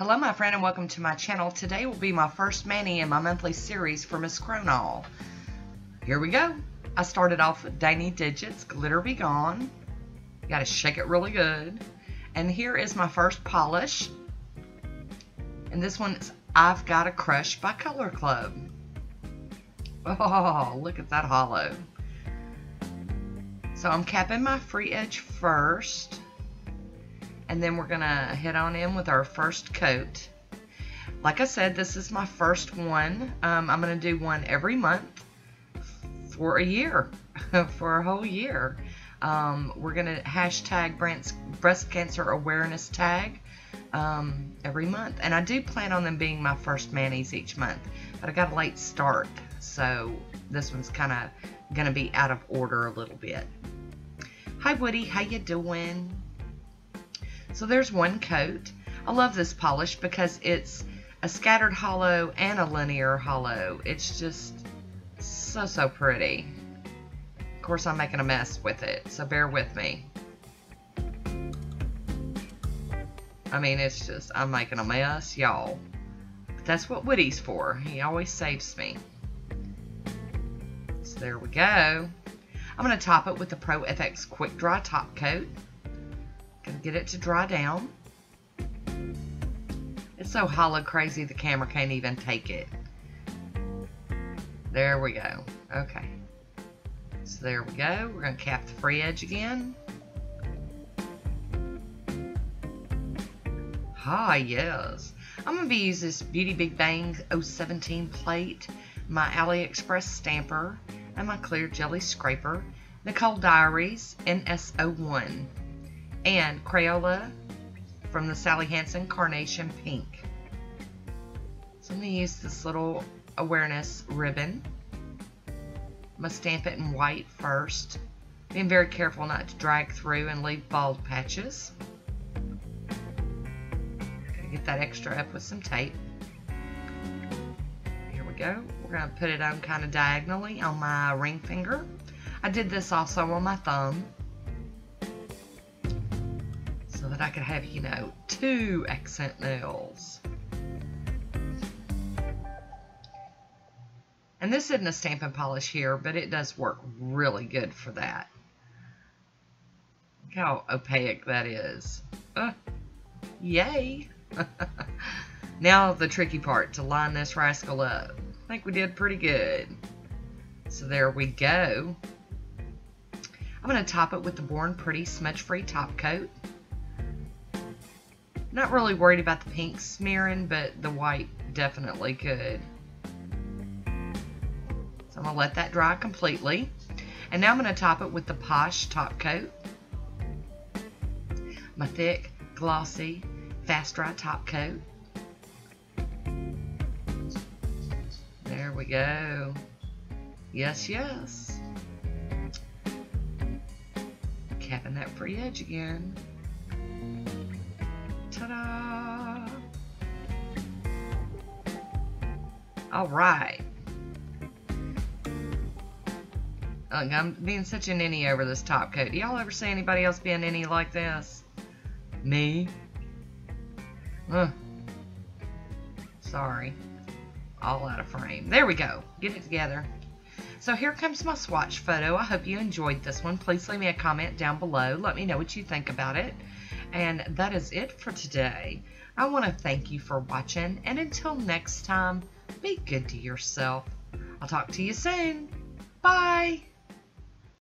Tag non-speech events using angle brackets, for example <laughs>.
Hello, my friend, and welcome to my channel. Today will be my first mani in my monthly series for Miss Cronall. Here we go. I started off with Dainty Digits, Glitter Be Gone. You gotta shake it really good. And here is my first polish. And this one is I've Got a Crush by Color Club. Oh, look at that hollow. So I'm capping my free edge first and then we're gonna head on in with our first coat. Like I said this is my first one. Um, I'm gonna do one every month for a year <laughs> for a whole year. Um, we're gonna hashtag breast cancer awareness tag um, every month. And I do plan on them being my first manis each month but I got a late start so this one's kind of gonna be out of order a little bit. Hi Woody. How you doing so there's one coat. I love this polish because it's a scattered hollow and a linear hollow. It's just so, so pretty. Of course, I'm making a mess with it, so bear with me. I mean, it's just, I'm making a mess, y'all. But that's what Woody's for. He always saves me. So there we go. I'm going to top it with the Pro FX Quick Dry Top Coat. Gonna get it to dry down. It's so hollow crazy the camera can't even take it. There we go. Okay. So there we go. We're going to cap the free edge again. Ah, yes. I'm going to be using this Beauty Big Bang 017 plate, my AliExpress stamper, and my clear jelly scraper, Nicole Diaries NS01 and Crayola from the Sally Hansen Carnation Pink. So I'm going to use this little awareness ribbon. I'm going to stamp it in white first. Being very careful not to drag through and leave bald patches. get that extra up with some tape. Here we go. We're going to put it on kind of diagonally on my ring finger. I did this also on my thumb that I could have, you know, two accent nails. And this isn't a stamp and polish here, but it does work really good for that. Look how opaque that is. Uh, yay! <laughs> now the tricky part, to line this rascal up. I think we did pretty good. So there we go. I'm going to top it with the Born Pretty Smudge Free Top Coat. Not really worried about the pink smearing, but the white definitely could. So I'm going to let that dry completely. And now I'm going to top it with the Posh top coat. My thick, glossy, fast dry top coat. There we go. Yes, yes. Capping that free edge again. Ta-da! All right. I'm being such a ninny over this top coat. Do y'all ever see anybody else being ninny like this? Me? Ugh. Sorry. All out of frame. There we go. Get it together. So here comes my swatch photo. I hope you enjoyed this one. Please leave me a comment down below. Let me know what you think about it. And that is it for today. I want to thank you for watching, and until next time, be good to yourself. I'll talk to you soon. Bye.